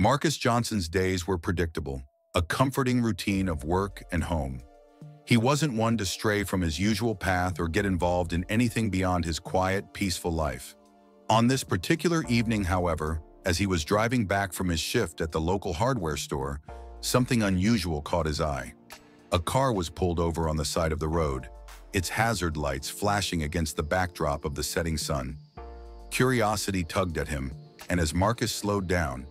Marcus Johnson's days were predictable, a comforting routine of work and home. He wasn't one to stray from his usual path or get involved in anything beyond his quiet, peaceful life. On this particular evening, however, as he was driving back from his shift at the local hardware store, something unusual caught his eye. A car was pulled over on the side of the road, its hazard lights flashing against the backdrop of the setting sun. Curiosity tugged at him, and as Marcus slowed down,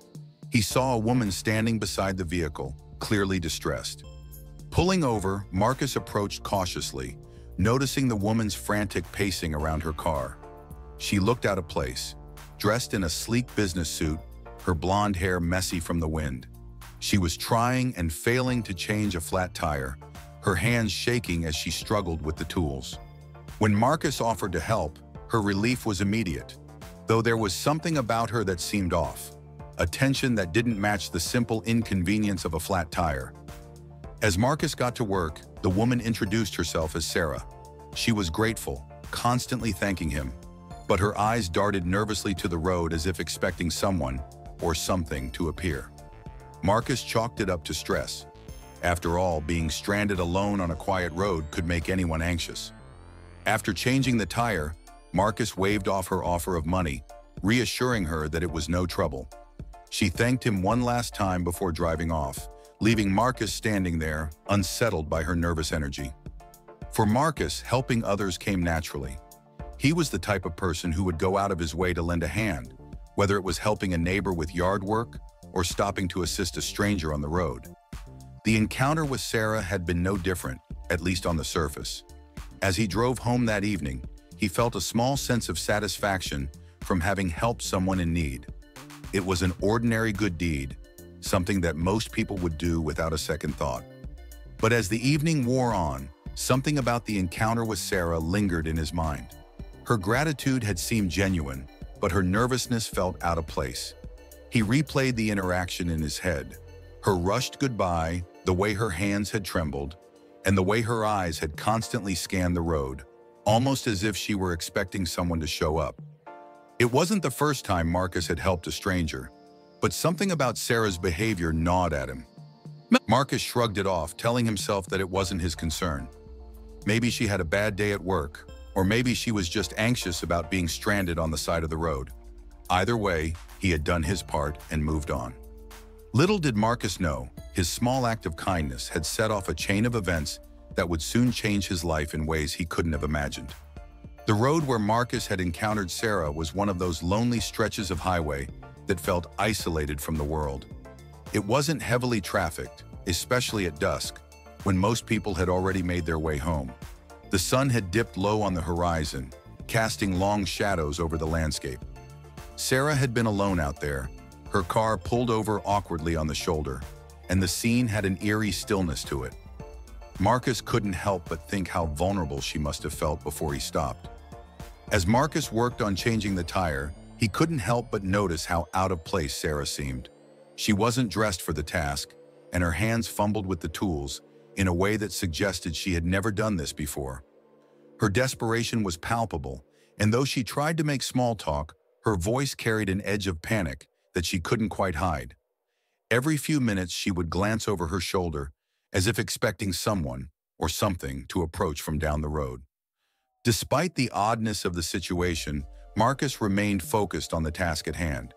he saw a woman standing beside the vehicle, clearly distressed. Pulling over, Marcus approached cautiously, noticing the woman's frantic pacing around her car. She looked out of place, dressed in a sleek business suit, her blonde hair messy from the wind. She was trying and failing to change a flat tire, her hands shaking as she struggled with the tools. When Marcus offered to help, her relief was immediate, though there was something about her that seemed off, a tension that didn't match the simple inconvenience of a flat tire. As Marcus got to work, the woman introduced herself as Sarah. She was grateful, constantly thanking him, but her eyes darted nervously to the road as if expecting someone or something to appear. Marcus chalked it up to stress. After all, being stranded alone on a quiet road could make anyone anxious. After changing the tire, Marcus waved off her offer of money, reassuring her that it was no trouble. She thanked him one last time before driving off, leaving Marcus standing there, unsettled by her nervous energy. For Marcus, helping others came naturally. He was the type of person who would go out of his way to lend a hand, whether it was helping a neighbor with yard work or stopping to assist a stranger on the road. The encounter with Sarah had been no different, at least on the surface. As he drove home that evening, he felt a small sense of satisfaction from having helped someone in need. It was an ordinary good deed, something that most people would do without a second thought. But as the evening wore on, something about the encounter with Sarah lingered in his mind. Her gratitude had seemed genuine, but her nervousness felt out of place. He replayed the interaction in his head. Her rushed goodbye, the way her hands had trembled, and the way her eyes had constantly scanned the road, almost as if she were expecting someone to show up. It wasn't the first time Marcus had helped a stranger, but something about Sarah's behavior gnawed at him. Marcus shrugged it off, telling himself that it wasn't his concern. Maybe she had a bad day at work, or maybe she was just anxious about being stranded on the side of the road. Either way, he had done his part and moved on. Little did Marcus know, his small act of kindness had set off a chain of events that would soon change his life in ways he couldn't have imagined. The road where Marcus had encountered Sarah was one of those lonely stretches of highway that felt isolated from the world. It wasn't heavily trafficked, especially at dusk, when most people had already made their way home. The sun had dipped low on the horizon, casting long shadows over the landscape. Sarah had been alone out there, her car pulled over awkwardly on the shoulder, and the scene had an eerie stillness to it. Marcus couldn't help but think how vulnerable she must have felt before he stopped. As Marcus worked on changing the tire, he couldn't help but notice how out of place Sarah seemed. She wasn't dressed for the task, and her hands fumbled with the tools in a way that suggested she had never done this before. Her desperation was palpable, and though she tried to make small talk, her voice carried an edge of panic that she couldn't quite hide. Every few minutes she would glance over her shoulder, as if expecting someone or something to approach from down the road. Despite the oddness of the situation, Marcus remained focused on the task at hand.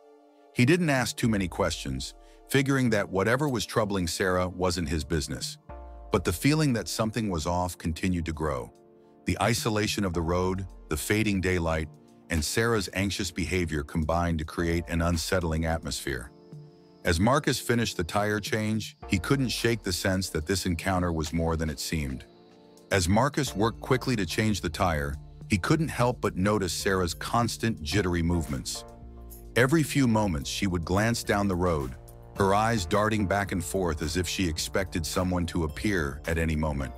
He didn't ask too many questions, figuring that whatever was troubling Sarah wasn't his business. But the feeling that something was off continued to grow. The isolation of the road, the fading daylight, and Sarah's anxious behavior combined to create an unsettling atmosphere. As Marcus finished the tire change, he couldn't shake the sense that this encounter was more than it seemed. As Marcus worked quickly to change the tire, he couldn't help but notice Sarah's constant, jittery movements. Every few moments, she would glance down the road, her eyes darting back and forth as if she expected someone to appear at any moment.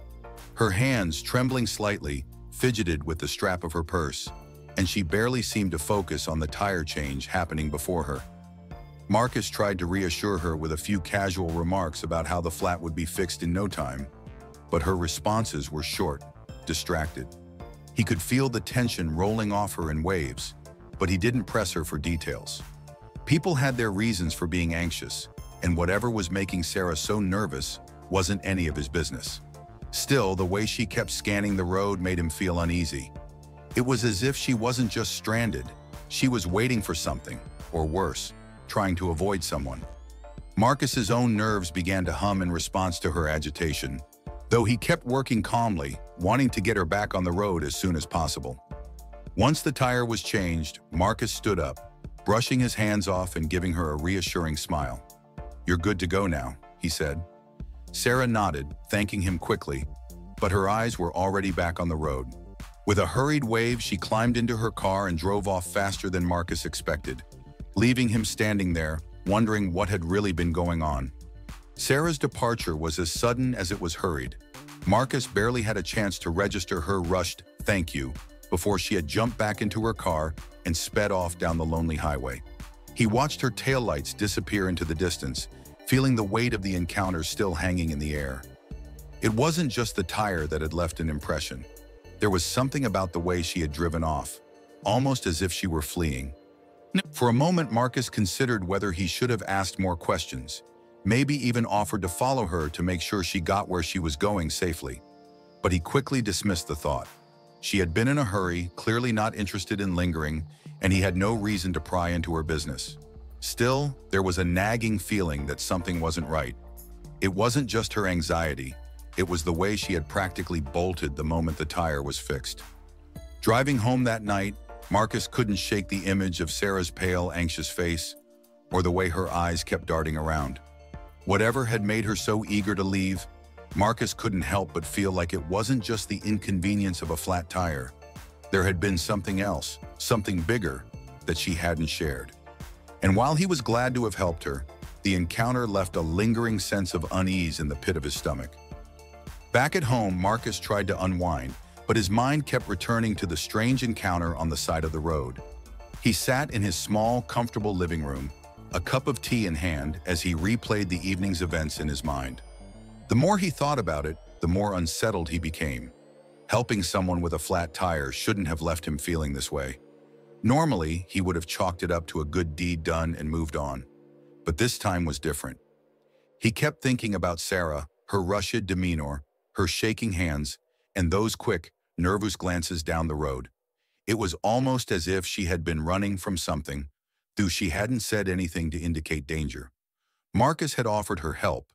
Her hands, trembling slightly, fidgeted with the strap of her purse, and she barely seemed to focus on the tire change happening before her. Marcus tried to reassure her with a few casual remarks about how the flat would be fixed in no time, but her responses were short, distracted. He could feel the tension rolling off her in waves, but he didn't press her for details. People had their reasons for being anxious, and whatever was making Sarah so nervous wasn't any of his business. Still, the way she kept scanning the road made him feel uneasy. It was as if she wasn't just stranded, she was waiting for something, or worse, trying to avoid someone. Marcus's own nerves began to hum in response to her agitation, though he kept working calmly, wanting to get her back on the road as soon as possible. Once the tire was changed, Marcus stood up, brushing his hands off and giving her a reassuring smile. You're good to go now, he said. Sarah nodded, thanking him quickly, but her eyes were already back on the road. With a hurried wave, she climbed into her car and drove off faster than Marcus expected, leaving him standing there, wondering what had really been going on. Sarah's departure was as sudden as it was hurried. Marcus barely had a chance to register her rushed thank you before she had jumped back into her car and sped off down the lonely highway. He watched her taillights disappear into the distance, feeling the weight of the encounter still hanging in the air. It wasn't just the tire that had left an impression. There was something about the way she had driven off, almost as if she were fleeing. For a moment, Marcus considered whether he should have asked more questions, maybe even offered to follow her to make sure she got where she was going safely. But he quickly dismissed the thought. She had been in a hurry, clearly not interested in lingering, and he had no reason to pry into her business. Still, there was a nagging feeling that something wasn't right. It wasn't just her anxiety, it was the way she had practically bolted the moment the tire was fixed. Driving home that night, Marcus couldn't shake the image of Sarah's pale, anxious face, or the way her eyes kept darting around. Whatever had made her so eager to leave, Marcus couldn't help but feel like it wasn't just the inconvenience of a flat tire. There had been something else, something bigger, that she hadn't shared. And while he was glad to have helped her, the encounter left a lingering sense of unease in the pit of his stomach. Back at home, Marcus tried to unwind, but his mind kept returning to the strange encounter on the side of the road. He sat in his small, comfortable living room, a cup of tea in hand as he replayed the evening's events in his mind. The more he thought about it, the more unsettled he became. Helping someone with a flat tire shouldn't have left him feeling this way. Normally, he would have chalked it up to a good deed done and moved on. But this time was different. He kept thinking about Sarah, her rushed demeanor, her shaking hands, and those quick, nervous glances down the road. It was almost as if she had been running from something, though she hadn't said anything to indicate danger. Marcus had offered her help,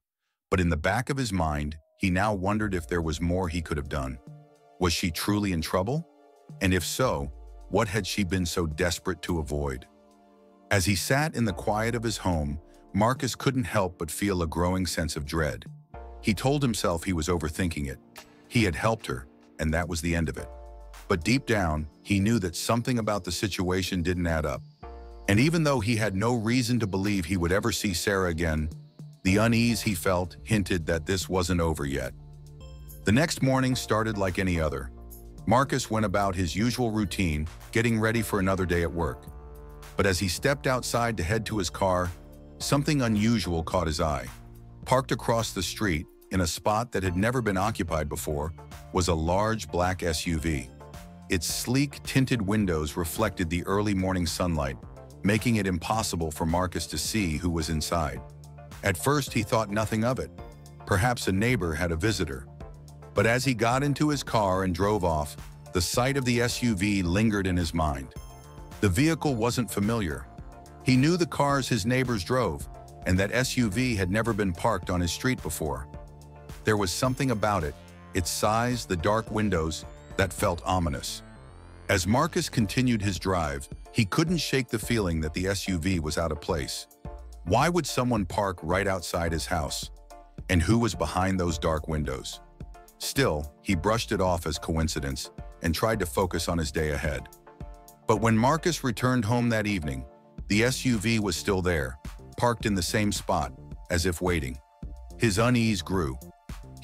but in the back of his mind, he now wondered if there was more he could have done. Was she truly in trouble? And if so, what had she been so desperate to avoid? As he sat in the quiet of his home, Marcus couldn't help but feel a growing sense of dread. He told himself he was overthinking it. He had helped her, and that was the end of it. But deep down, he knew that something about the situation didn't add up. And even though he had no reason to believe he would ever see Sarah again, the unease he felt hinted that this wasn't over yet. The next morning started like any other. Marcus went about his usual routine, getting ready for another day at work. But as he stepped outside to head to his car, something unusual caught his eye. Parked across the street, in a spot that had never been occupied before, was a large black SUV. Its sleek, tinted windows reflected the early morning sunlight, making it impossible for Marcus to see who was inside. At first, he thought nothing of it. Perhaps a neighbor had a visitor. But as he got into his car and drove off, the sight of the SUV lingered in his mind. The vehicle wasn't familiar. He knew the cars his neighbors drove, and that SUV had never been parked on his street before. There was something about it, its size, the dark windows, that felt ominous. As Marcus continued his drive, he couldn't shake the feeling that the SUV was out of place. Why would someone park right outside his house? And who was behind those dark windows? Still, he brushed it off as coincidence and tried to focus on his day ahead. But when Marcus returned home that evening, the SUV was still there, parked in the same spot, as if waiting. His unease grew.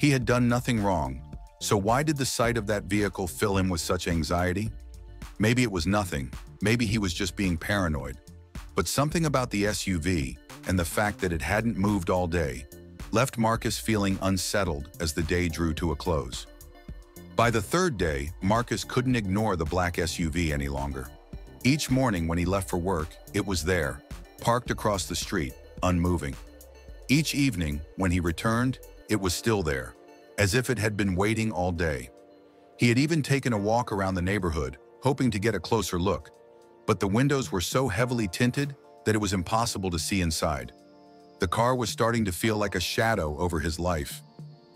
He had done nothing wrong, so why did the sight of that vehicle fill him with such anxiety? Maybe it was nothing, maybe he was just being paranoid. But something about the SUV, and the fact that it hadn't moved all day left Marcus feeling unsettled as the day drew to a close. By the third day, Marcus couldn't ignore the black SUV any longer. Each morning when he left for work, it was there, parked across the street, unmoving. Each evening, when he returned, it was still there, as if it had been waiting all day. He had even taken a walk around the neighborhood, hoping to get a closer look, but the windows were so heavily tinted that it was impossible to see inside. The car was starting to feel like a shadow over his life,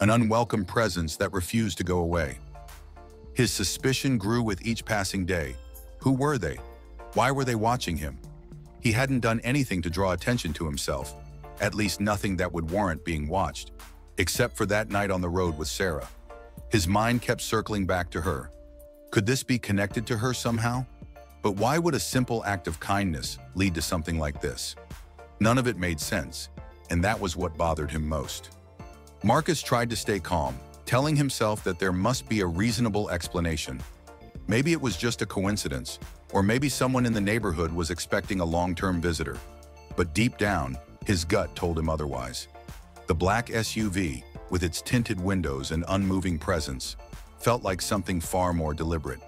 an unwelcome presence that refused to go away. His suspicion grew with each passing day. Who were they? Why were they watching him? He hadn't done anything to draw attention to himself, at least nothing that would warrant being watched, except for that night on the road with Sarah. His mind kept circling back to her. Could this be connected to her somehow? But why would a simple act of kindness lead to something like this? None of it made sense, and that was what bothered him most. Marcus tried to stay calm, telling himself that there must be a reasonable explanation. Maybe it was just a coincidence, or maybe someone in the neighborhood was expecting a long-term visitor. But deep down, his gut told him otherwise. The black SUV, with its tinted windows and unmoving presence, felt like something far more deliberate.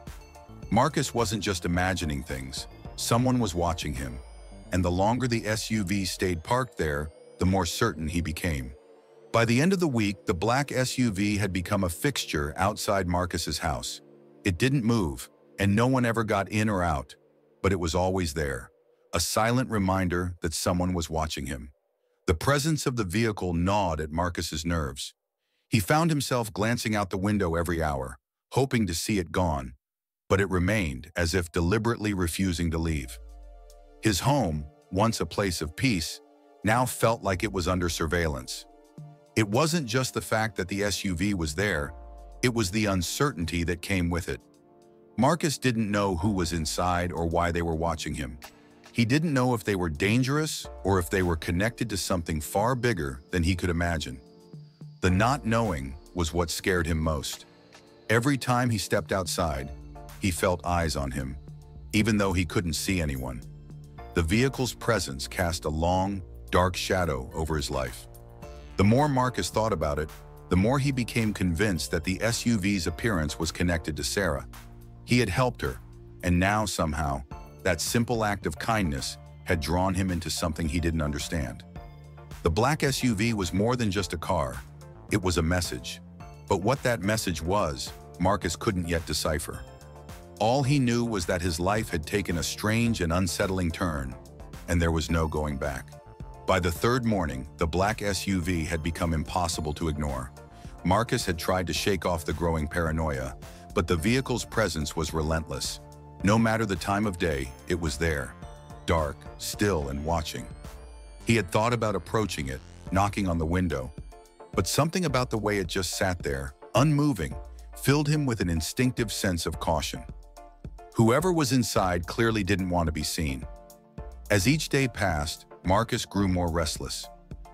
Marcus wasn't just imagining things. Someone was watching him. And the longer the SUV stayed parked there, the more certain he became. By the end of the week, the black SUV had become a fixture outside Marcus's house. It didn't move, and no one ever got in or out, but it was always there, a silent reminder that someone was watching him. The presence of the vehicle gnawed at Marcus's nerves. He found himself glancing out the window every hour, hoping to see it gone, but it remained as if deliberately refusing to leave. His home, once a place of peace, now felt like it was under surveillance. It wasn't just the fact that the SUV was there, it was the uncertainty that came with it. Marcus didn't know who was inside or why they were watching him. He didn't know if they were dangerous or if they were connected to something far bigger than he could imagine. The not knowing was what scared him most. Every time he stepped outside, he felt eyes on him, even though he couldn't see anyone. The vehicle's presence cast a long, dark shadow over his life. The more Marcus thought about it, the more he became convinced that the SUV's appearance was connected to Sarah. He had helped her, and now somehow, that simple act of kindness had drawn him into something he didn't understand. The black SUV was more than just a car. It was a message. But what that message was, Marcus couldn't yet decipher. All he knew was that his life had taken a strange and unsettling turn, and there was no going back. By the third morning, the black SUV had become impossible to ignore. Marcus had tried to shake off the growing paranoia, but the vehicle's presence was relentless. No matter the time of day, it was there, dark, still, and watching. He had thought about approaching it, knocking on the window, but something about the way it just sat there, unmoving, filled him with an instinctive sense of caution. Whoever was inside clearly didn't want to be seen. As each day passed, Marcus grew more restless.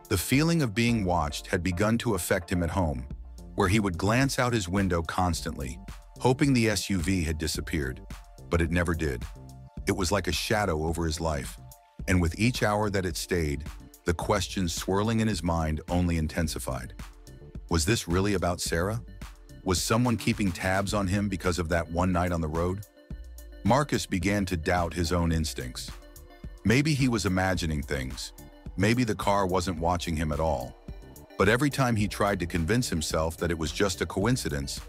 The feeling of being watched had begun to affect him at home, where he would glance out his window constantly, hoping the SUV had disappeared. But it never did. It was like a shadow over his life, and with each hour that it stayed, the questions swirling in his mind only intensified. Was this really about Sarah? Was someone keeping tabs on him because of that one night on the road? Marcus began to doubt his own instincts. Maybe he was imagining things. Maybe the car wasn't watching him at all. But every time he tried to convince himself that it was just a coincidence,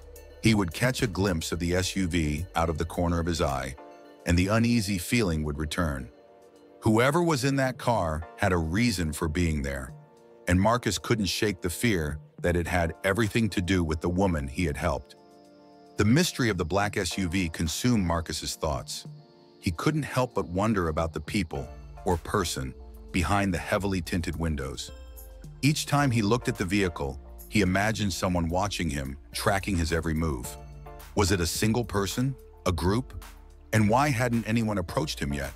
he would catch a glimpse of the SUV out of the corner of his eye, and the uneasy feeling would return. Whoever was in that car had a reason for being there, and Marcus couldn't shake the fear that it had everything to do with the woman he had helped. The mystery of the black SUV consumed Marcus's thoughts. He couldn't help but wonder about the people, or person, behind the heavily tinted windows. Each time he looked at the vehicle, he imagined someone watching him, tracking his every move. Was it a single person? A group? And why hadn't anyone approached him yet?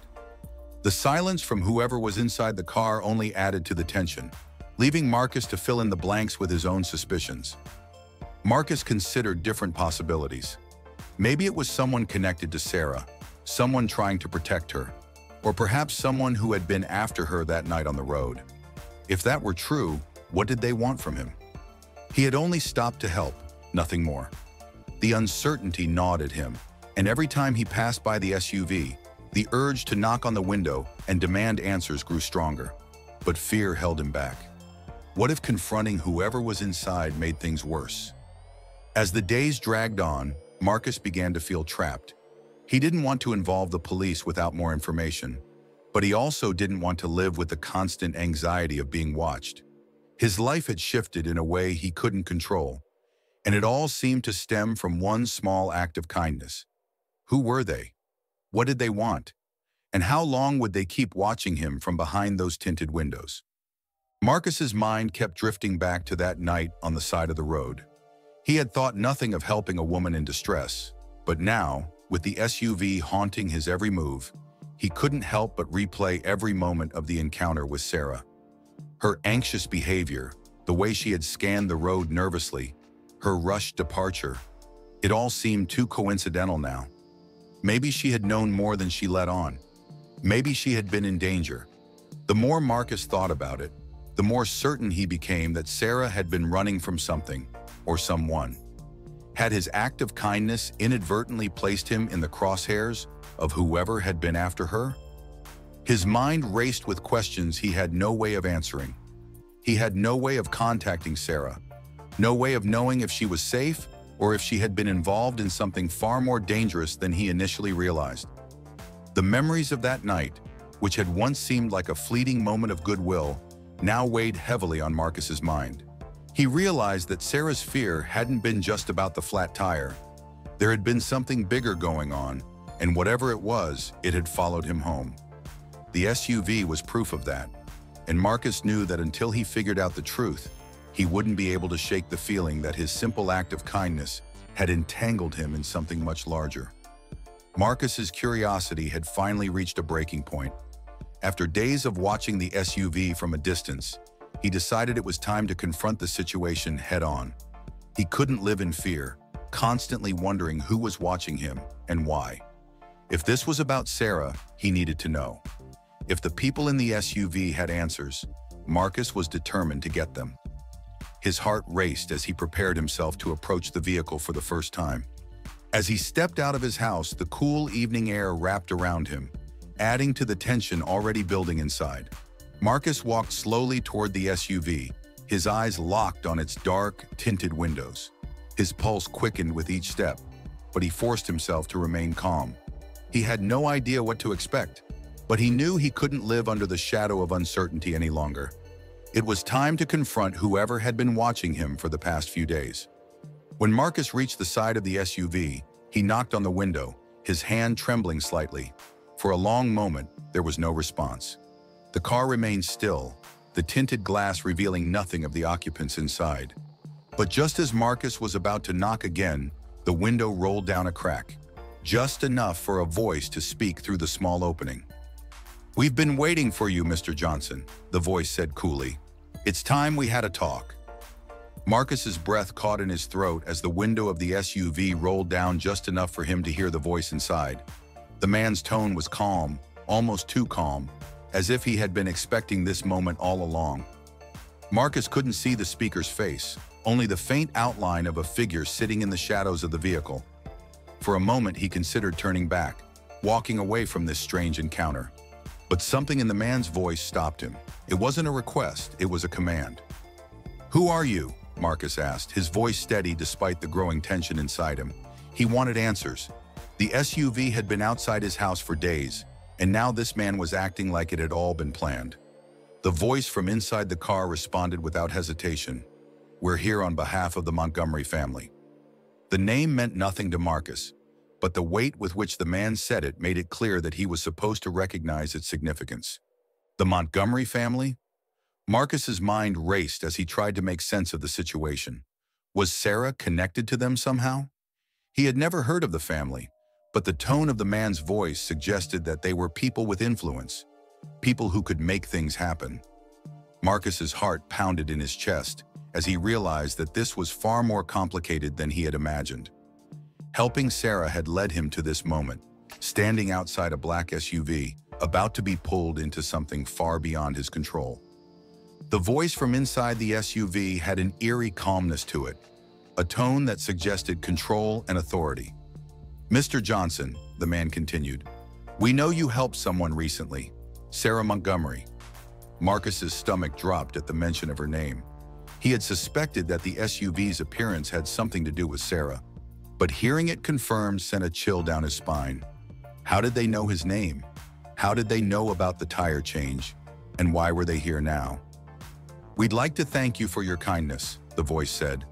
The silence from whoever was inside the car only added to the tension, leaving Marcus to fill in the blanks with his own suspicions. Marcus considered different possibilities. Maybe it was someone connected to Sarah, someone trying to protect her, or perhaps someone who had been after her that night on the road. If that were true, what did they want from him? He had only stopped to help, nothing more. The uncertainty gnawed at him, and every time he passed by the SUV, The urge to knock on the window and demand answers grew stronger, but fear held him back. What if confronting whoever was inside made things worse? As the days dragged on, Marcus began to feel trapped. He didn't want to involve the police without more information, but he also didn't want to live with the constant anxiety of being watched. His life had shifted in a way he couldn't control, and it all seemed to stem from one small act of kindness. Who were they? What did they want? And how long would they keep watching him from behind those tinted windows? Marcus's mind kept drifting back to that night on the side of the road. He had thought nothing of helping a woman in distress, but now, with the SUV haunting his every move, he couldn't help but replay every moment of the encounter with Sarah. Her anxious behavior, the way she had scanned the road nervously, her rushed departure, it all seemed too coincidental now. Maybe she had known more than she let on. Maybe she had been in danger. The more Marcus thought about it, the more certain he became that Sarah had been running from something or someone. Had his act of kindness inadvertently placed him in the crosshairs of whoever had been after her? His mind raced with questions he had no way of answering. He had no way of contacting Sarah, no way of knowing if she was safe or if she had been involved in something far more dangerous than he initially realized. The memories of that night, which had once seemed like a fleeting moment of goodwill, now weighed heavily on Marcus's mind. He realized that Sarah's fear hadn't been just about the flat tire. There had been something bigger going on, and whatever it was, it had followed him home. The SUV was proof of that, and Marcus knew that until he figured out the truth, he wouldn't be able to shake the feeling that his simple act of kindness had entangled him in something much larger. Marcus's curiosity had finally reached a breaking point. After days of watching the SUV from a distance, he decided it was time to confront the situation head-on. He couldn't live in fear, constantly wondering who was watching him and why. If this was about Sarah, he needed to know. If the people in the SUV had answers, Marcus was determined to get them. His heart raced as he prepared himself to approach the vehicle for the first time. As he stepped out of his house, the cool evening air wrapped around him, adding to the tension already building inside. Marcus walked slowly toward the SUV, his eyes locked on its dark, tinted windows. His pulse quickened with each step, but he forced himself to remain calm. He had no idea what to expect, but he knew he couldn't live under the shadow of uncertainty any longer. It was time to confront whoever had been watching him for the past few days. When Marcus reached the side of the SUV, he knocked on the window, his hand trembling slightly. For a long moment, there was no response. The car remained still, the tinted glass revealing nothing of the occupants inside. But just as Marcus was about to knock again, the window rolled down a crack, just enough for a voice to speak through the small opening. We've been waiting for you, Mr. Johnson, the voice said coolly. It's time we had a talk. Marcus's breath caught in his throat as the window of the SUV rolled down just enough for him to hear the voice inside. The man's tone was calm, almost too calm, as if he had been expecting this moment all along. Marcus couldn't see the speaker's face, only the faint outline of a figure sitting in the shadows of the vehicle. For a moment, he considered turning back, walking away from this strange encounter. But something in the man's voice stopped him. It wasn't a request, it was a command. Who are you? Marcus asked, his voice steady despite the growing tension inside him. He wanted answers. The SUV had been outside his house for days, and now this man was acting like it had all been planned. The voice from inside the car responded without hesitation. We're here on behalf of the Montgomery family. The name meant nothing to Marcus, but the weight with which the man said it made it clear that he was supposed to recognize its significance. The Montgomery family? Marcus's mind raced as he tried to make sense of the situation. Was Sarah connected to them somehow? He had never heard of the family, but the tone of the man's voice suggested that they were people with influence, people who could make things happen. Marcus's heart pounded in his chest as he realized that this was far more complicated than he had imagined. Helping Sarah had led him to this moment, standing outside a black SUV, about to be pulled into something far beyond his control. The voice from inside the SUV had an eerie calmness to it, a tone that suggested control and authority. Mr. Johnson, the man continued, We know you helped someone recently, Sarah Montgomery. Marcus's stomach dropped at the mention of her name. He had suspected that the SUV's appearance had something to do with Sarah, but hearing it confirmed sent a chill down his spine. How did they know his name? How did they know about the tire change? And why were they here now? We'd like to thank you for your kindness, the voice said,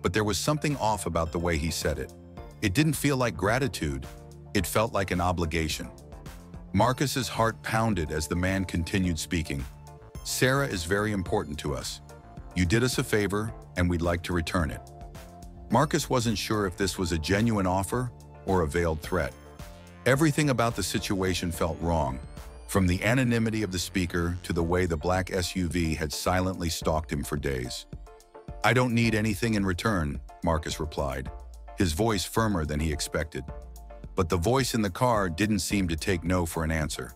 but there was something off about the way he said it. It didn't feel like gratitude, it felt like an obligation. Marcus's heart pounded as the man continued speaking. Sarah is very important to us. You did us a favor, and we'd like to return it. Marcus wasn't sure if this was a genuine offer or a veiled threat. Everything about the situation felt wrong, from the anonymity of the speaker to the way the black SUV had silently stalked him for days. I don't need anything in return, Marcus replied, his voice firmer than he expected. But the voice in the car didn't seem to take no for an answer.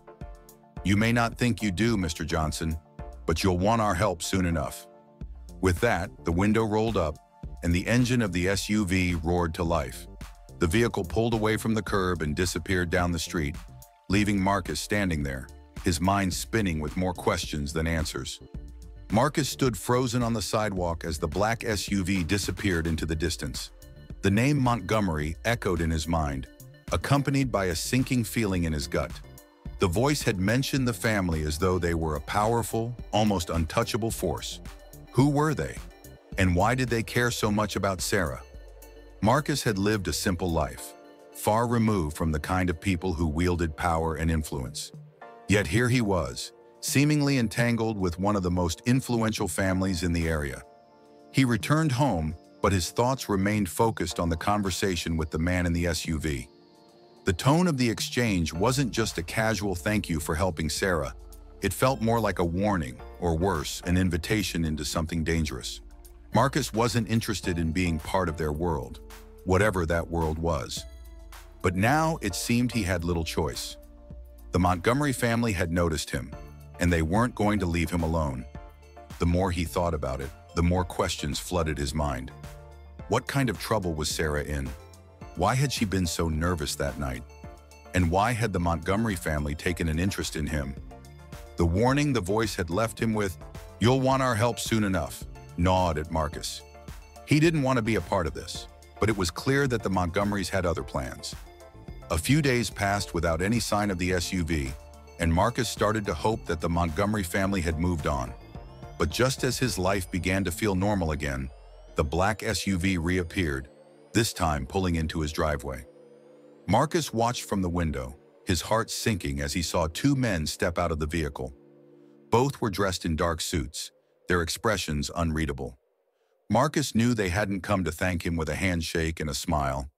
You may not think you do, Mr. Johnson, but you'll want our help soon enough. With that, the window rolled up, and the engine of the SUV roared to life. The vehicle pulled away from the curb and disappeared down the street, leaving Marcus standing there, his mind spinning with more questions than answers. Marcus stood frozen on the sidewalk as the black SUV disappeared into the distance. The name Montgomery echoed in his mind, accompanied by a sinking feeling in his gut. The voice had mentioned the family as though they were a powerful, almost untouchable force. Who were they? And why did they care so much about Sarah? Marcus had lived a simple life, far removed from the kind of people who wielded power and influence. Yet here he was, seemingly entangled with one of the most influential families in the area. He returned home, but his thoughts remained focused on the conversation with the man in the SUV. The tone of the exchange wasn't just a casual thank you for helping Sarah. It felt more like a warning, or worse, an invitation into something dangerous. Marcus wasn't interested in being part of their world, whatever that world was. But now it seemed he had little choice. The Montgomery family had noticed him, and they weren't going to leave him alone. The more he thought about it, the more questions flooded his mind. What kind of trouble was Sarah in? Why had she been so nervous that night? And why had the Montgomery family taken an interest in him? The warning the voice had left him with, you'll want our help soon enough, gnawed at Marcus. He didn't want to be a part of this, but it was clear that the Montgomerys had other plans. A few days passed without any sign of the SUV, and Marcus started to hope that the Montgomery family had moved on. But just as his life began to feel normal again, the black SUV reappeared, this time pulling into his driveway. Marcus watched from the window, his heart sinking as he saw two men step out of the vehicle. Both were dressed in dark suits, their expressions unreadable. Marcus knew they hadn't come to thank him with a handshake and a smile.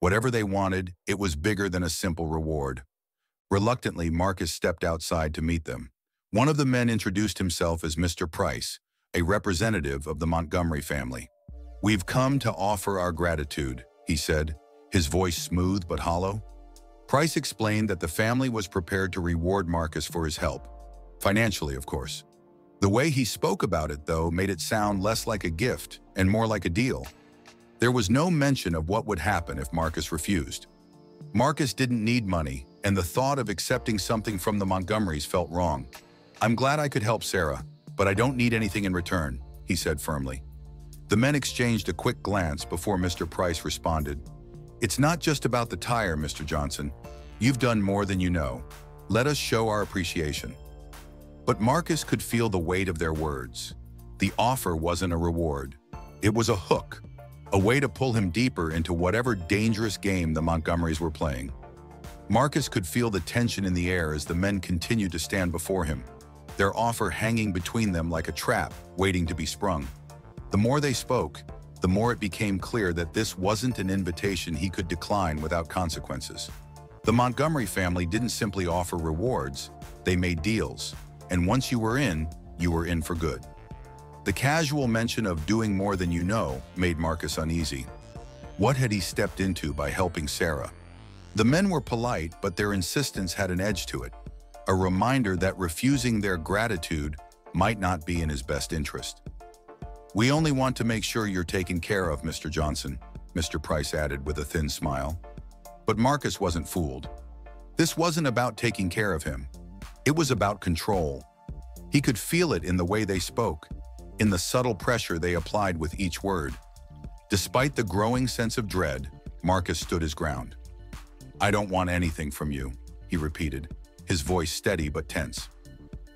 Whatever they wanted, it was bigger than a simple reward. Reluctantly, Marcus stepped outside to meet them. One of the men introduced himself as Mr. Price, a representative of the Montgomery family. We've come to offer our gratitude, he said, his voice smooth but hollow. Price explained that the family was prepared to reward Marcus for his help. Financially, of course. The way he spoke about it, though, made it sound less like a gift and more like a deal. There was no mention of what would happen if Marcus refused. Marcus didn't need money, and the thought of accepting something from the Montgomerys felt wrong. I'm glad I could help Sarah, but I don't need anything in return, he said firmly. The men exchanged a quick glance before Mr. Price responded. It's not just about the tire, Mr. Johnson. You've done more than you know. Let us show our appreciation. But Marcus could feel the weight of their words. The offer wasn't a reward. It was a hook, a way to pull him deeper into whatever dangerous game the Montgomerys were playing. Marcus could feel the tension in the air as the men continued to stand before him, their offer hanging between them like a trap waiting to be sprung. The more they spoke, the more it became clear that this wasn't an invitation he could decline without consequences. The Montgomery family didn't simply offer rewards, they made deals, and once you were in, you were in for good. The casual mention of doing more than you know made Marcus uneasy. What had he stepped into by helping Sarah? The men were polite, but their insistence had an edge to it, a reminder that refusing their gratitude might not be in his best interest. We only want to make sure you're taken care of, Mr. Johnson, Mr. Price added with a thin smile. But Marcus wasn't fooled. This wasn't about taking care of him. It was about control. He could feel it in the way they spoke, in the subtle pressure they applied with each word. Despite the growing sense of dread, Marcus stood his ground. I don't want anything from you, he repeated, his voice steady but tense.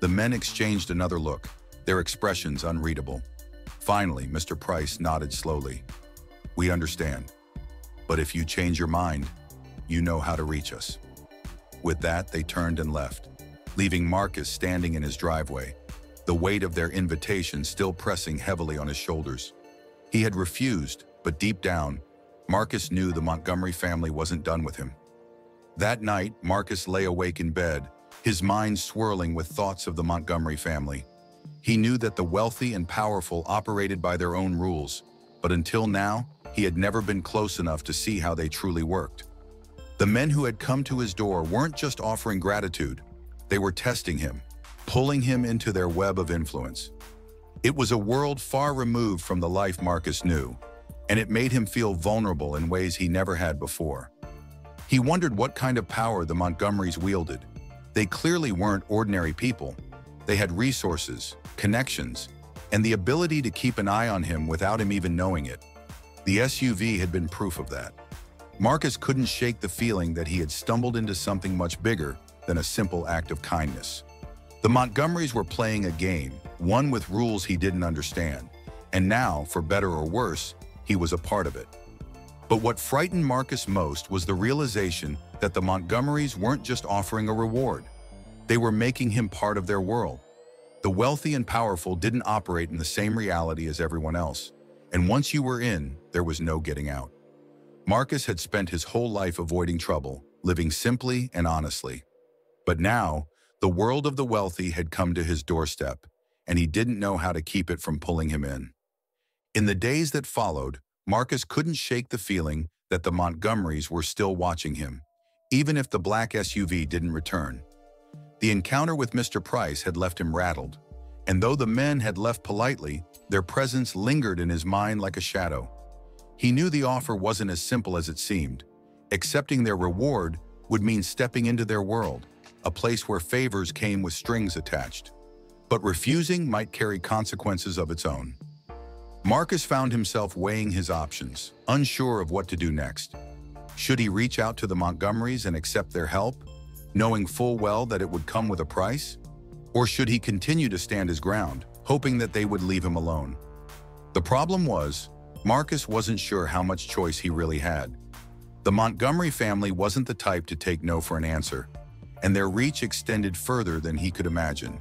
The men exchanged another look, their expressions unreadable. Finally, Mr. Price nodded slowly. We understand. But if you change your mind, you know how to reach us. With that, they turned and left, leaving Marcus standing in his driveway, the weight of their invitation still pressing heavily on his shoulders. He had refused, but deep down, Marcus knew the Montgomery family wasn't done with him. That night, Marcus lay awake in bed, his mind swirling with thoughts of the Montgomery family. He knew that the wealthy and powerful operated by their own rules, but until now, he had never been close enough to see how they truly worked. The men who had come to his door weren't just offering gratitude, they were testing him, pulling him into their web of influence. It was a world far removed from the life Marcus knew, and it made him feel vulnerable in ways he never had before. He wondered what kind of power the Montgomerys wielded. They clearly weren't ordinary people. They had resources, connections, and the ability to keep an eye on him without him even knowing it. The SUV had been proof of that. Marcus couldn't shake the feeling that he had stumbled into something much bigger than a simple act of kindness. The Montgomerys were playing a game, one with rules he didn't understand, and now, for better or worse, he was a part of it. But what frightened Marcus most was the realization that the Montgomerys weren't just offering a reward. They were making him part of their world. The wealthy and powerful didn't operate in the same reality as everyone else, and once you were in, there was no getting out. Marcus had spent his whole life avoiding trouble, living simply and honestly. But now, the world of the wealthy had come to his doorstep, and he didn't know how to keep it from pulling him in. In the days that followed, Marcus couldn't shake the feeling that the Montgomerys were still watching him, even if the black SUV didn't return. The encounter with Mr. Price had left him rattled, and though the men had left politely, their presence lingered in his mind like a shadow. He knew the offer wasn't as simple as it seemed. Accepting their reward would mean stepping into their world, a place where favors came with strings attached. But refusing might carry consequences of its own. Marcus found himself weighing his options, unsure of what to do next. Should he reach out to the Montgomerys and accept their help, knowing full well that it would come with a price? Or should he continue to stand his ground, hoping that they would leave him alone? The problem was, Marcus wasn't sure how much choice he really had. The Montgomery family wasn't the type to take no for an answer, and their reach extended further than he could imagine.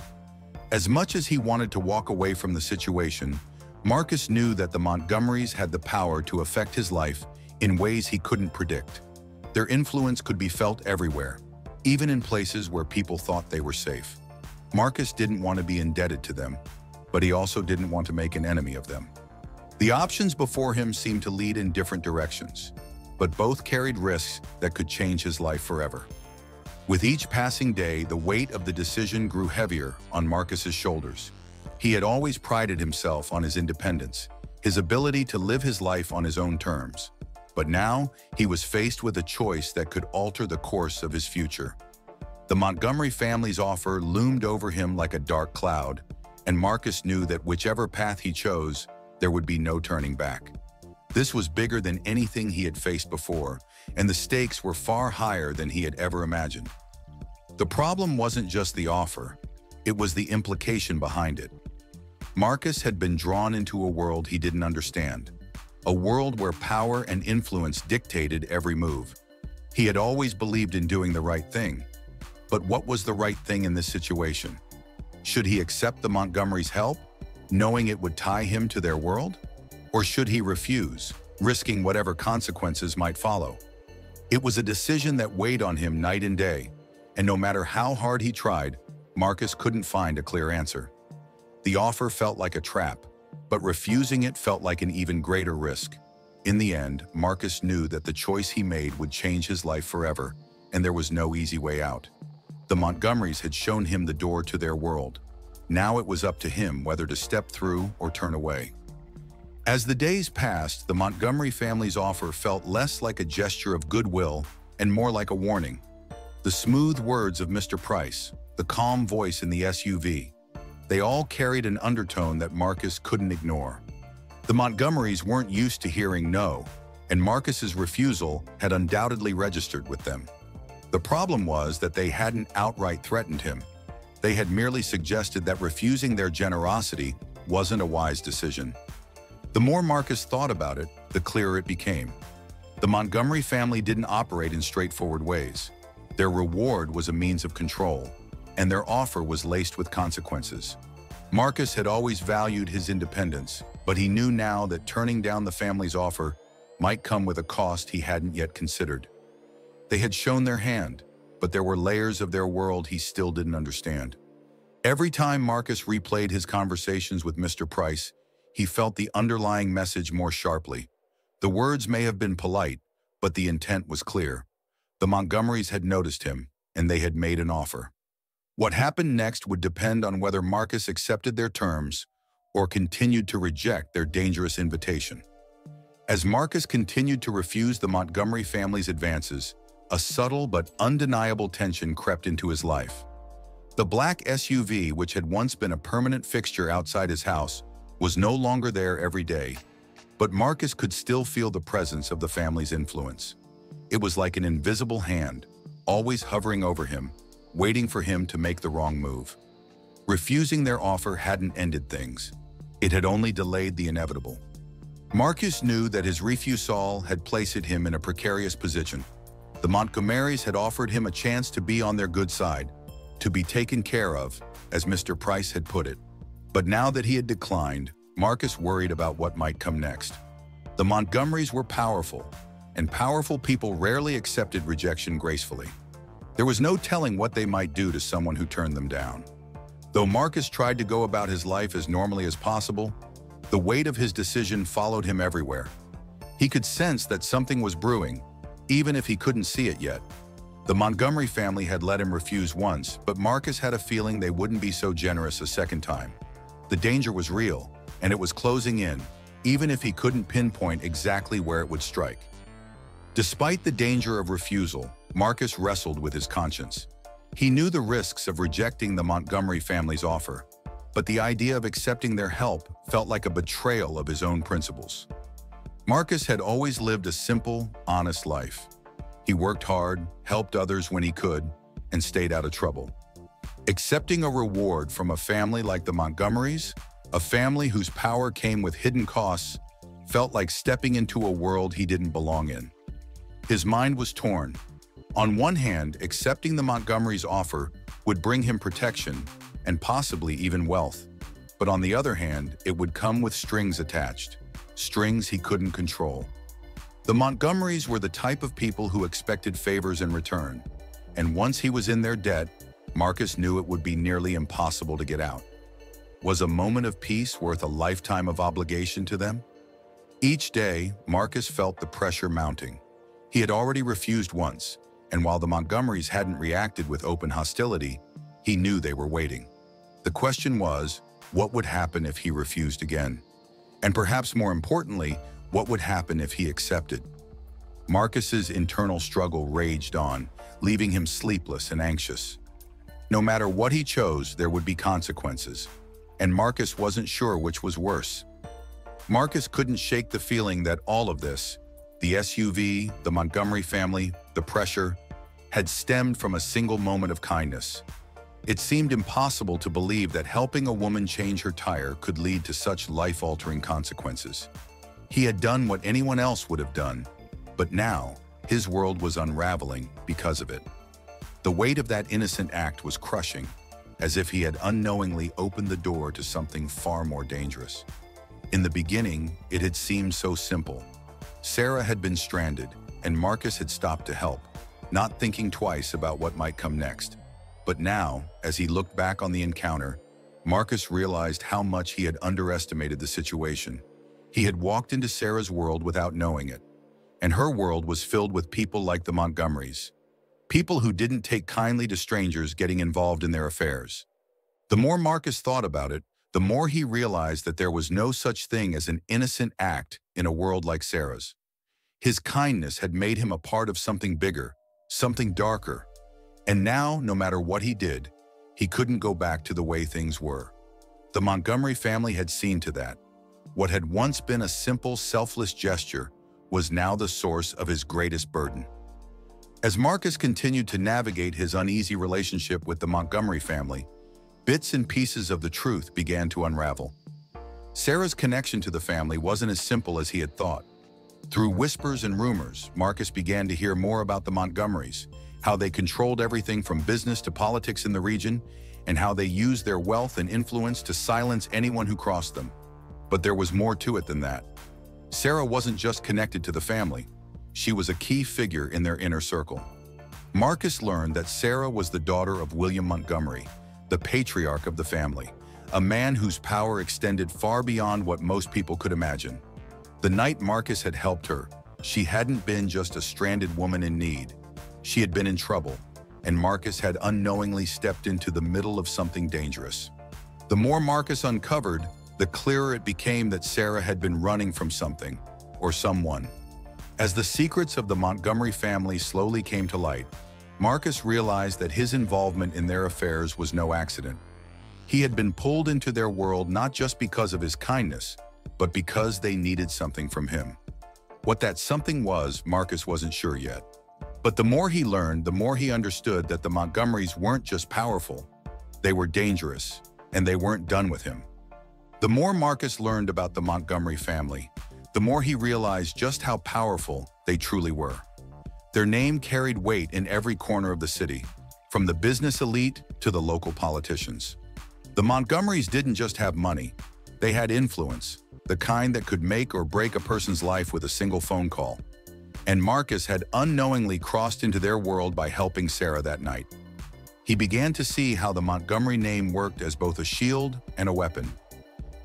As much as he wanted to walk away from the situation, Marcus knew that the Montgomerys had the power to affect his life in ways he couldn't predict. Their influence could be felt everywhere, even in places where people thought they were safe. Marcus didn't want to be indebted to them, but he also didn't want to make an enemy of them. The options before him seemed to lead in different directions, but both carried risks that could change his life forever. With each passing day, the weight of the decision grew heavier on Marcus's shoulders. He had always prided himself on his independence, his ability to live his life on his own terms. But now, he was faced with a choice that could alter the course of his future. The Montgomery family's offer loomed over him like a dark cloud, and Marcus knew that whichever path he chose, there would be no turning back. This was bigger than anything he had faced before, and the stakes were far higher than he had ever imagined. The problem wasn't just the offer, it was the implication behind it. Marcus had been drawn into a world he didn't understand, a world where power and influence dictated every move. He had always believed in doing the right thing, but what was the right thing in this situation? Should he accept the Montgomery's help, knowing it would tie him to their world? Or should he refuse, risking whatever consequences might follow? It was a decision that weighed on him night and day, and no matter how hard he tried, Marcus couldn't find a clear answer. The offer felt like a trap, but refusing it felt like an even greater risk. In the end, Marcus knew that the choice he made would change his life forever, and there was no easy way out. The Montgomerys had shown him the door to their world. Now it was up to him whether to step through or turn away. As the days passed, the Montgomery family's offer felt less like a gesture of goodwill and more like a warning. the smooth words of Mr. Price, the calm voice in the SUV. They all carried an undertone that Marcus couldn't ignore. The Montgomerys weren't used to hearing no, and Marcus's refusal had undoubtedly registered with them. The problem was that they hadn't outright threatened him. They had merely suggested that refusing their generosity wasn't a wise decision. The more Marcus thought about it, the clearer it became. The Montgomery family didn't operate in straightforward ways. Their reward was a means of control, and their offer was laced with consequences. Marcus had always valued his independence, but he knew now that turning down the family's offer might come with a cost he hadn't yet considered. They had shown their hand, but there were layers of their world he still didn't understand. Every time Marcus replayed his conversations with Mr. Price, he felt the underlying message more sharply. The words may have been polite, but the intent was clear. The Montgomerys had noticed him, and they had made an offer. What happened next would depend on whether Marcus accepted their terms or continued to reject their dangerous invitation. As Marcus continued to refuse the Montgomery family's advances, a subtle but undeniable tension crept into his life. The black SUV, which had once been a permanent fixture outside his house, was no longer there every day, but Marcus could still feel the presence of the family's influence. It was like an invisible hand, always hovering over him, waiting for him to make the wrong move. Refusing their offer hadn't ended things. It had only delayed the inevitable. Marcus knew that his refusal had placed him in a precarious position. The Montgomerys had offered him a chance to be on their good side, to be taken care of, as Mr. Price had put it. But now that he had declined, Marcus worried about what might come next. The Montgomerys were powerful, and powerful people rarely accepted rejection gracefully. There was no telling what they might do to someone who turned them down. Though Marcus tried to go about his life as normally as possible, the weight of his decision followed him everywhere. He could sense that something was brewing, even if he couldn't see it yet. The Montgomery family had let him refuse once, but Marcus had a feeling they wouldn't be so generous a second time. The danger was real, and it was closing in, even if he couldn't pinpoint exactly where it would strike. Despite the danger of refusal, Marcus wrestled with his conscience. He knew the risks of rejecting the Montgomery family's offer, but the idea of accepting their help felt like a betrayal of his own principles. Marcus had always lived a simple, honest life. He worked hard, helped others when he could, and stayed out of trouble. Accepting a reward from a family like the Montgomerys, a family whose power came with hidden costs, felt like stepping into a world he didn't belong in. His mind was torn. On one hand, accepting the Montgomerys' offer would bring him protection and possibly even wealth. But on the other hand, it would come with strings attached, strings he couldn't control. The Montgomerys were the type of people who expected favors in return, and once he was in their debt, Marcus knew it would be nearly impossible to get out. Was a moment of peace worth a lifetime of obligation to them? Each day, Marcus felt the pressure mounting. He had already refused once, and while the Montgomerys hadn't reacted with open hostility, he knew they were waiting. The question was, what would happen if he refused again? And perhaps more importantly, what would happen if he accepted? Marcus's internal struggle raged on, leaving him sleepless and anxious. No matter what he chose, there would be consequences, and Marcus wasn't sure which was worse. Marcus couldn't shake the feeling that all of this, the SUV, the Montgomery family, the pressure, had stemmed from a single moment of kindness. It seemed impossible to believe that helping a woman change her tire could lead to such life-altering consequences. He had done what anyone else would have done, but now his world was unraveling because of it. The weight of that innocent act was crushing, as if he had unknowingly opened the door to something far more dangerous. In the beginning, it had seemed so simple, Sarah had been stranded, and Marcus had stopped to help, not thinking twice about what might come next. But now, as he looked back on the encounter, Marcus realized how much he had underestimated the situation. He had walked into Sarah's world without knowing it, and her world was filled with people like the Montgomerys, people who didn't take kindly to strangers getting involved in their affairs. The more Marcus thought about it, the more he realized that there was no such thing as an innocent act in a world like Sarah's. His kindness had made him a part of something bigger, something darker. And now, no matter what he did, he couldn't go back to the way things were. The Montgomery family had seen to that. What had once been a simple, selfless gesture was now the source of his greatest burden. As Marcus continued to navigate his uneasy relationship with the Montgomery family, bits and pieces of the truth began to unravel. Sarah's connection to the family wasn't as simple as he had thought. Through whispers and rumors, Marcus began to hear more about the Montgomerys, how they controlled everything from business to politics in the region, and how they used their wealth and influence to silence anyone who crossed them. But there was more to it than that. Sarah wasn't just connected to the family. She was a key figure in their inner circle. Marcus learned that Sarah was the daughter of William Montgomery, the patriarch of the family, a man whose power extended far beyond what most people could imagine. The night Marcus had helped her, she hadn't been just a stranded woman in need. She had been in trouble, and Marcus had unknowingly stepped into the middle of something dangerous. The more Marcus uncovered, the clearer it became that Sarah had been running from something, or someone. As the secrets of the Montgomery family slowly came to light, Marcus realized that his involvement in their affairs was no accident. He had been pulled into their world not just because of his kindness, but because they needed something from him. What that something was, Marcus wasn't sure yet. But the more he learned, the more he understood that the Montgomerys weren't just powerful, they were dangerous, and they weren't done with him. The more Marcus learned about the Montgomery family, the more he realized just how powerful they truly were. Their name carried weight in every corner of the city, from the business elite to the local politicians. The Montgomerys didn't just have money, they had influence, the kind that could make or break a person's life with a single phone call and Marcus had unknowingly crossed into their world by helping Sarah that night. He began to see how the Montgomery name worked as both a shield and a weapon.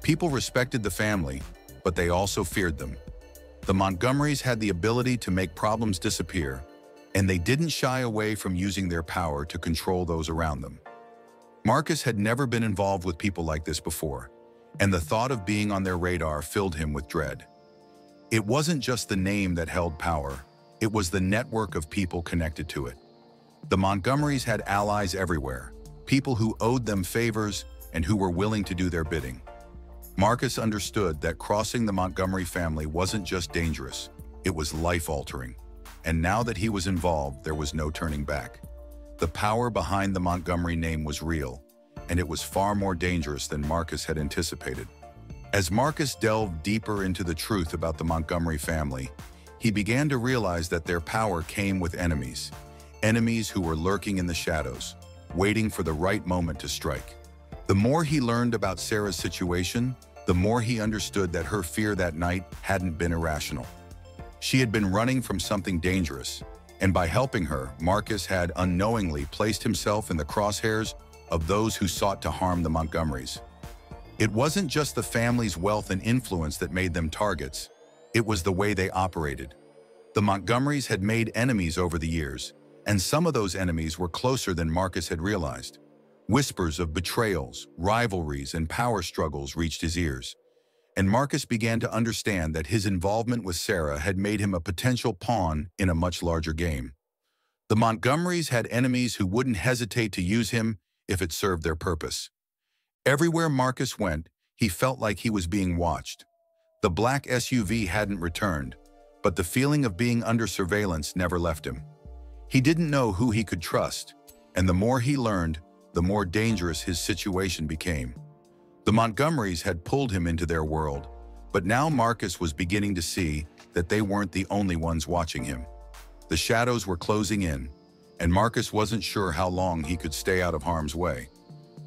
People respected the family, but they also feared them. The Montgomerys had the ability to make problems disappear, and they didn't shy away from using their power to control those around them. Marcus had never been involved with people like this before, and the thought of being on their radar filled him with dread. It wasn't just the name that held power, it was the network of people connected to it. The Montgomerys had allies everywhere, people who owed them favors and who were willing to do their bidding. Marcus understood that crossing the Montgomery family wasn't just dangerous, it was life-altering. And now that he was involved, there was no turning back. The power behind the Montgomery name was real, and it was far more dangerous than Marcus had anticipated. As Marcus delved deeper into the truth about the Montgomery family, he began to realize that their power came with enemies, enemies who were lurking in the shadows, waiting for the right moment to strike. The more he learned about Sarah's situation, the more he understood that her fear that night hadn't been irrational. She had been running from something dangerous, and by helping her, Marcus had unknowingly placed himself in the crosshairs of those who sought to harm the Montgomerys. It wasn't just the family's wealth and influence that made them targets. It was the way they operated. The Montgomerys had made enemies over the years, and some of those enemies were closer than Marcus had realized. Whispers of betrayals, rivalries, and power struggles reached his ears, and Marcus began to understand that his involvement with Sarah had made him a potential pawn in a much larger game. The Montgomerys had enemies who wouldn't hesitate to use him if it served their purpose. Everywhere Marcus went, he felt like he was being watched. The black SUV hadn't returned, but the feeling of being under surveillance never left him. He didn't know who he could trust, and the more he learned, the more dangerous his situation became. The Montgomerys had pulled him into their world, but now Marcus was beginning to see that they weren't the only ones watching him. The shadows were closing in, and Marcus wasn't sure how long he could stay out of harm's way.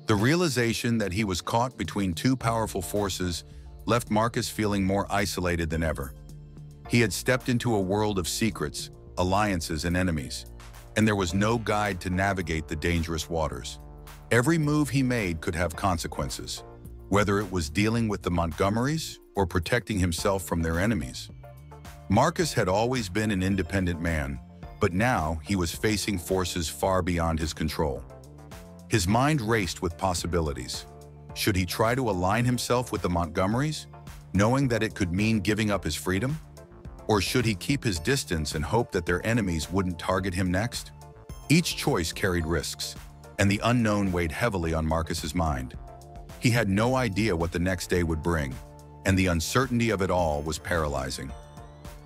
The realization that he was caught between two powerful forces left Marcus feeling more isolated than ever. He had stepped into a world of secrets, alliances, and enemies, and there was no guide to navigate the dangerous waters. Every move he made could have consequences, whether it was dealing with the Montgomerys or protecting himself from their enemies. Marcus had always been an independent man, but now he was facing forces far beyond his control. His mind raced with possibilities. Should he try to align himself with the Montgomerys, knowing that it could mean giving up his freedom? Or should he keep his distance and hope that their enemies wouldn't target him next? Each choice carried risks, and the unknown weighed heavily on Marcus's mind. He had no idea what the next day would bring, and the uncertainty of it all was paralyzing.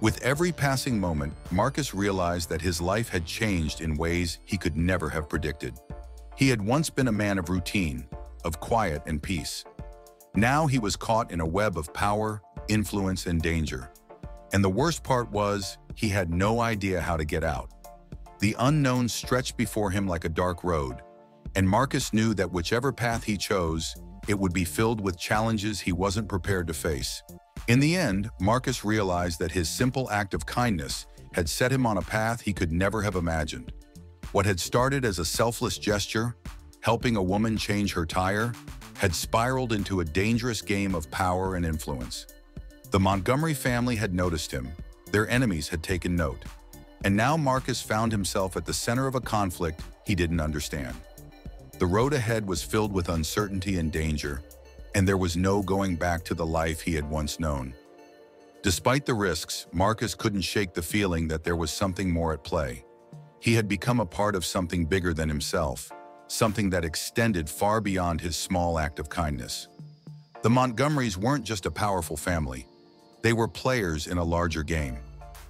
With every passing moment, Marcus realized that his life had changed in ways he could never have predicted. He had once been a man of routine, of quiet and peace. Now he was caught in a web of power, influence, and danger. And the worst part was, he had no idea how to get out. The unknown stretched before him like a dark road, and Marcus knew that whichever path he chose, it would be filled with challenges he wasn't prepared to face. In the end, Marcus realized that his simple act of kindness had set him on a path he could never have imagined. What had started as a selfless gesture, helping a woman change her tire, had spiraled into a dangerous game of power and influence. The Montgomery family had noticed him, their enemies had taken note, and now Marcus found himself at the center of a conflict he didn't understand. The road ahead was filled with uncertainty and danger, and there was no going back to the life he had once known. Despite the risks, Marcus couldn't shake the feeling that there was something more at play. He had become a part of something bigger than himself, something that extended far beyond his small act of kindness. The Montgomerys weren't just a powerful family. They were players in a larger game,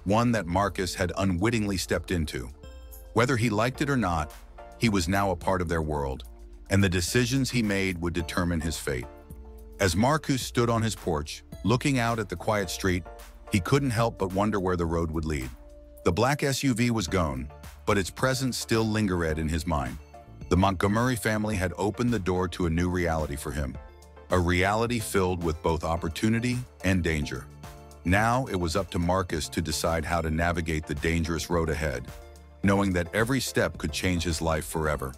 one that Marcus had unwittingly stepped into. Whether he liked it or not, he was now a part of their world, and the decisions he made would determine his fate. As Marcus stood on his porch, looking out at the quiet street, he couldn't help but wonder where the road would lead. The black SUV was gone, but its presence still lingered in his mind. The Montgomery family had opened the door to a new reality for him, a reality filled with both opportunity and danger. Now it was up to Marcus to decide how to navigate the dangerous road ahead, knowing that every step could change his life forever.